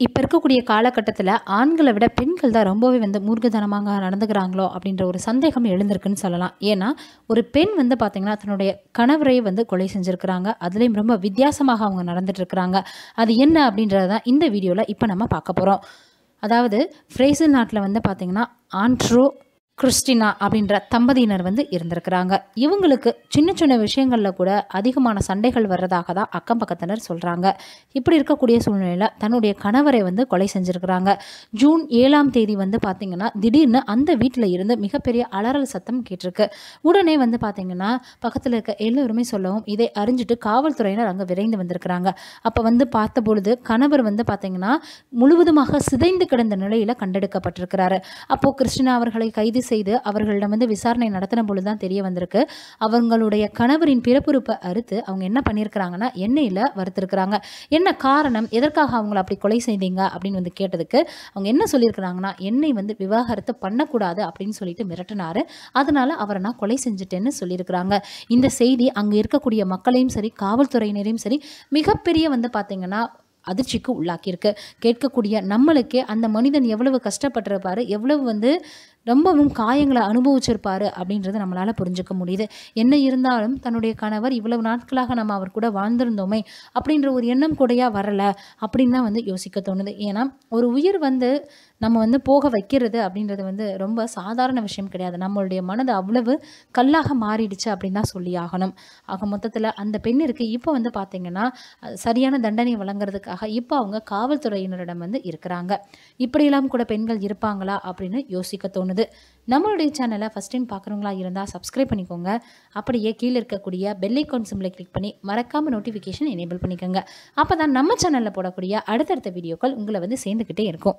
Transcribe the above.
இப்போ இருக்கக்கூடிய காலகட்டத்தில் ஆண்களை விட பெண்கள் தான் ரொம்பவே வந்து மூர்க்கதனமாக நடந்துக்கிறாங்களோ அப்படின்ற ஒரு சந்தேகம் எழுந்திருக்குன்னு சொல்லலாம். ஏன்னா ஒரு பெண் வந்து பார்த்திங்கன்னா தன்னுடைய கணவரை வந்து கொலை செஞ்சுருக்கிறாங்க. அதுலேயும் ரொம்ப வித்தியாசமாக அவங்க நடந்துட்டுருக்கிறாங்க அது என்ன அப்படின்றது தான் இந்த வீடியோவில் இப்போ நம்ம பார்க்க போகிறோம் அதாவது ஃப்ரேசில் நாட்டில் வந்து பார்த்திங்கன்னா ஆண்ட்ரோ கிறிஸ்டினா அப்படின்ற தம்பதியினர் வந்து இருந்திருக்கிறாங்க. இவங்களுக்கு சின்ன சின்ன விஷயங்களில் கூட அதிகமான சண்டைகள் வர்றதாக தான் அக்கம் பக்கத்தினர் சொல்கிறாங்க இப்படி இருக்கக்கூடிய சூழ்நிலையில் தன்னுடைய கணவரை வந்து கொலை செஞ்சுருக்கிறாங்க. ஜூன் ஏழாம் தேதி வந்து பார்த்திங்கன்னா திடீர்னு அந்த வீட்டில் இருந்து மிகப்பெரிய அலறல் சத்தம் கேட்டிருக்கு. உடனே வந்து பார்த்திங்கன்னா பக்கத்தில் இருக்க எல்லோருமே சொல்லவும் இதை அறிஞ்சிட்டு காவல்துறையினர் அங்கே விரைந்து வந்திருக்கிறாங்க. அப்போ வந்து பார்த்த பொழுது கணவர் வந்து பார்த்திங்கன்னா முழுவதுமாக சிதைந்து கிடந்த நிலையில் கண்டெடுக்கப்பட்டிருக்கிறாரு. அப்போது கிறிஸ்டினா அவர்களை கைது செய்து அவர்களிடம் வந்து விசாரணை நடத்தின பொழுது தான் தெரிய வந்திருக்கு. அவங்களுடைய கணவரின் பிறப்புறுப்பை அறுத்து அவங்க என்ன பண்ணியிருக்கிறாங்கன்னா எண்ணெயில் வறுத்துருக்குறாங்க. என்ன காரணம்? எதற்காக அவங்கள அப்படி கொலை செய்தீங்க? அப்படின்னு வந்து கேட்டதுக்கு அவங்க என்ன சொல்லியிருக்கிறாங்கன்னா எண்ணெய் வந்து விவாகரத்து பண்ணக்கூடாது அப்படின்னு சொல்லிட்டு மிரட்டினாரு. அதனால அவரை நான் கொலை செஞ்சுட்டேன்னு சொல்லியிருக்கிறாங்க. இந்த செய்தி அங்கே இருக்கக்கூடிய மக்களையும் சரி காவல்துறையினரையும் சரி மிகப்பெரிய வந்து பார்த்தீங்கன்னா அதிர்ச்சிக்கு உள்ளாக்கியிருக்கு. கேட்கக்கூடிய நம்மளுக்கே அந்த மனிதன் எவ்வளவு கஷ்டப்பட்டிருப்பாரு எவ்வளவு வந்து ரொம்பவும் காயங்களை அனுபவிச்சிருப்பாரு அப்படின்றத நம்மளால் புரிஞ்சுக்க முடியுது. என்ன இருந்தாலும் தன்னுடைய கணவர் இவ்வளவு நாட்களாக நம்ம அவர் கூட வாழ்ந்திருந்தோமே அப்படின்ற ஒரு எண்ணம் கூடயா வரலை அப்படின்னு தான் வந்து யோசிக்க தோணுது. ஏன்னா ஒரு உயிர் வந்து நம்ம வந்து போக வைக்கிறது அப்படின்றது வந்து ரொம்ப சாதாரண விஷயம் கிடையாது. நம்மளுடைய மனது அவ்வளவு கல்லாக மாறிடுச்சு அப்படின்னு தான் சொல்லி ஆகணும். ஆக மொத்தத்தில் அந்த பெண்ணிற்கு இப்போ வந்து பார்த்திங்கன்னா சரியான தண்டனை வழங்குறதுக்காக இப்போ அவங்க காவல்துறையினரிடம் வந்து இருக்கிறாங்க. இப்படியெல்லாம் கூட பெண்கள் இருப்பாங்களா அப்படின்னு யோசிக்க தோணுது. நம்மளுடைய சேனலை ஃபஸ்ட் டைம் பார்க்குறவங்களா இருந்தால் சப்ஸ்கிரைப் பண்ணிக்கோங்க. அப்படியே கீழே இருக்கக்கூடிய பெல்லைக்கான் சிம்பிளை கிளிக் பண்ணி மறக்காமல் நோட்டிஃபிகேஷன் எனேபிள் பண்ணிக்கோங்க. அப்போ தான் நம்ம சேனலில் போடக்கூடிய அடுத்தடுத்த வீடியோக்கள் உங்களை வந்து சேர்ந்துக்கிட்டே இருக்கும்.